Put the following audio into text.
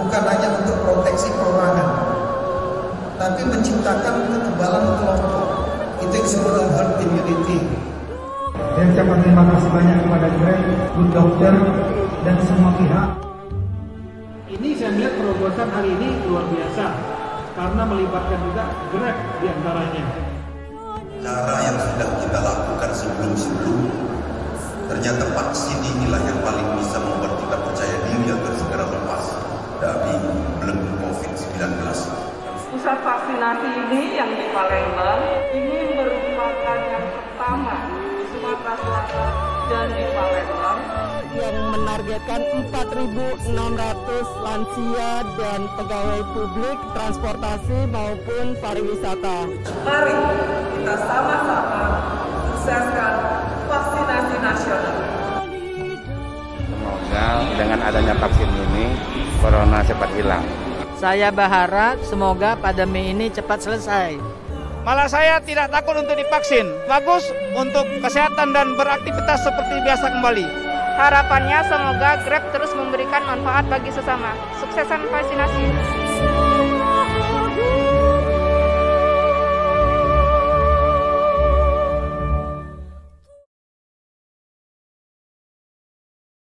Bukan hanya untuk proteksi perorangan, tapi menciptakan kekebalan kelompok. Itu yang disebut dengan herd immunity. Dan saya berterima kasih banyak kepada Greg, good dokter, dan semua pihak. Ini saya melihat terobosan hari ini luar biasa karena melibatkan juga Grab di antaranya. cara yang sudah kita lakukan sebelum-sebelum ternyata vaksin inilah yang paling bisa membuat kita percaya diri agar segera lepas dari belenggu COVID-19. Pusat vaksinasi ini yang di Palembang ini dan di Palembang yang menargetkan 4.600 lansia dan pegawai publik, transportasi maupun pariwisata. Mari kita sama-sama sukseskan vaksinasi nasional. Semoga dengan adanya vaksin ini, corona cepat hilang. Saya berharap semoga pandemi ini cepat selesai. Malah saya tidak takut untuk divaksin. Bagus untuk kesehatan dan beraktivitas seperti biasa kembali. Harapannya semoga Grab terus memberikan manfaat bagi sesama. Suksesan vaksinasi.